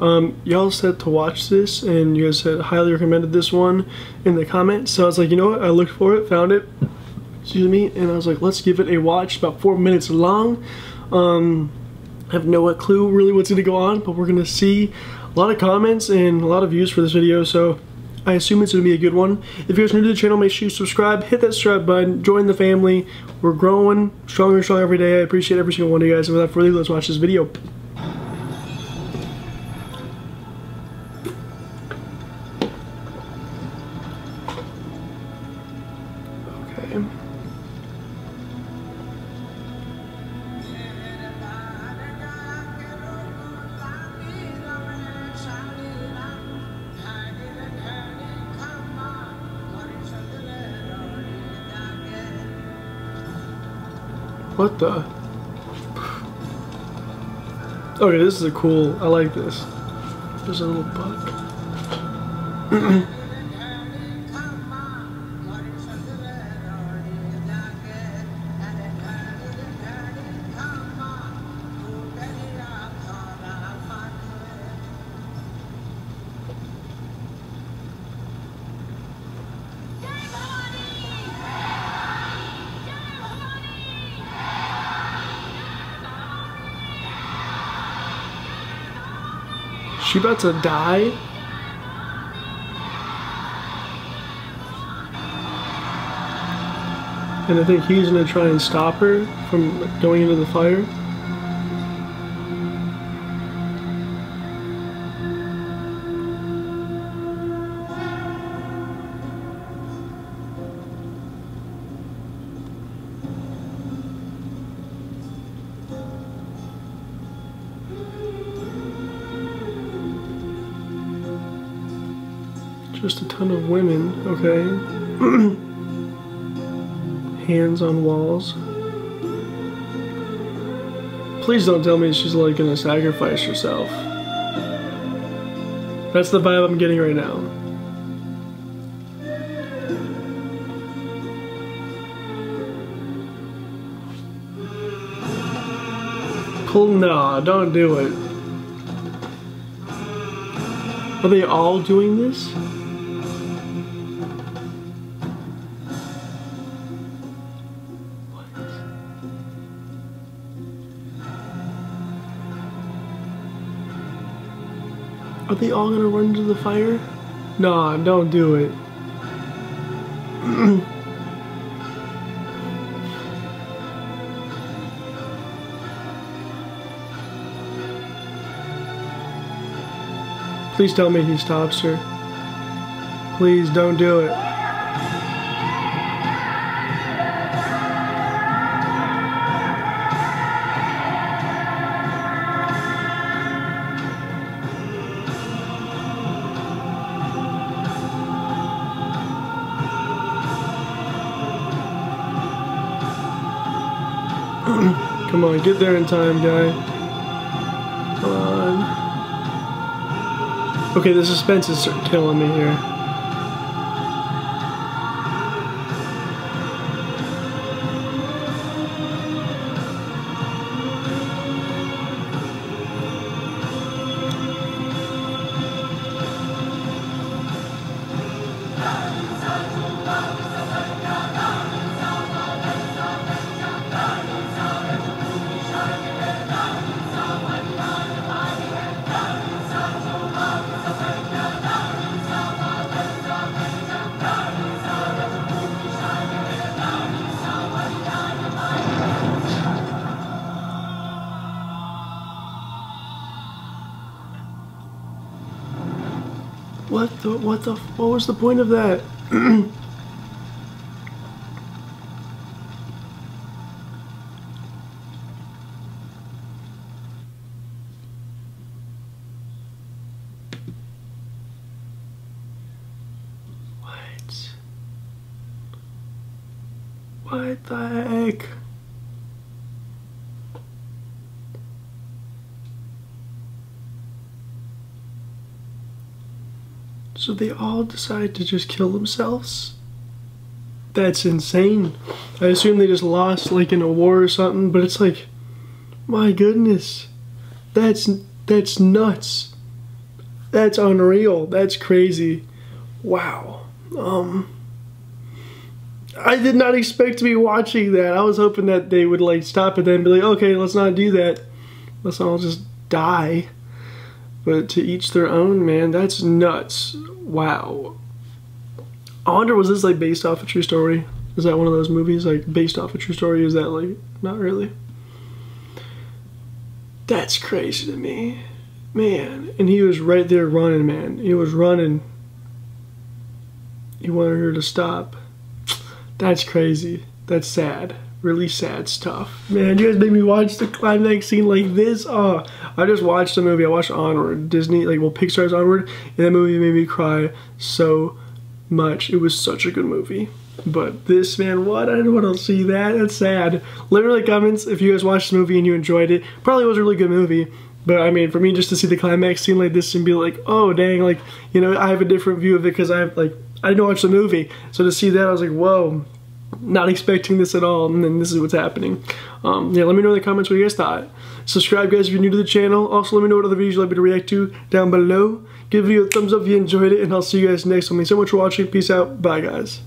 Um, y'all said to watch this, and you guys said highly recommended this one in the comments. So I was like, you know what? I looked for it, found it. Excuse me, and I was like, let's give it a watch. It's About four minutes long. Um, I have no clue really what's gonna go on, but we're gonna see a lot of comments and a lot of views for this video. So I assume it's gonna be a good one. If you guys are new to the channel, make sure you subscribe, hit that subscribe button, join the family. We're growing stronger and stronger every day. I appreciate every single one of you guys. And without further ado, let's watch this video. What the? Okay, this is a cool. I like this. There's a little bug. She about to die? And I think he's gonna try and stop her from going into the fire. Just a ton of women, okay. Hands on walls. Please don't tell me she's like gonna sacrifice herself. That's the vibe I'm getting right now. Pull, no, don't do it. Are they all doing this? Are they all gonna run into the fire? Nah, don't do it. Please tell me he stops her. Please don't do it. Come on, get there in time, guy. Come on. Okay, the suspense is killing me here. What the, what the, what was the point of that? what? What the heck? So they all decide to just kill themselves? That's insane. I assume they just lost like in a war or something, but it's like, my goodness, that's that's nuts. That's unreal. That's crazy. Wow. Um I did not expect to be watching that. I was hoping that they would like stop it then and be like, okay, let's not do that. Let's all just die. But to each their own, man. That's nuts. Wow. I wonder, was this like based off a true story? Is that one of those movies like based off a true story? Is that like not really? That's crazy to me, man. And he was right there running, man. He was running. He wanted her to stop. That's crazy. That's sad. Really sad stuff. Man, you guys made me watch the climax scene like this. Oh, I just watched the movie. I watched Onward. Disney, like, well, Pixar's Onward. And that movie made me cry so much. It was such a good movie. But this, man, what? I didn't want to see that. That's sad. Literally comments if you guys watched the movie and you enjoyed it. Probably was a really good movie. But I mean, for me just to see the climax scene like this and be like, oh, dang, like, you know, I have a different view of it because I have, like, I didn't watch the movie. So to see that, I was like, whoa, not expecting this at all. And then this is what's happening. Um, yeah, let me know in the comments what you guys thought. Subscribe, guys, if you're new to the channel. Also, let me know what other videos you'd like me to react to down below. Give the video a thumbs up if you enjoyed it, and I'll see you guys next time. Thanks so much for watching. Peace out. Bye, guys.